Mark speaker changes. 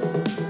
Speaker 1: Bye.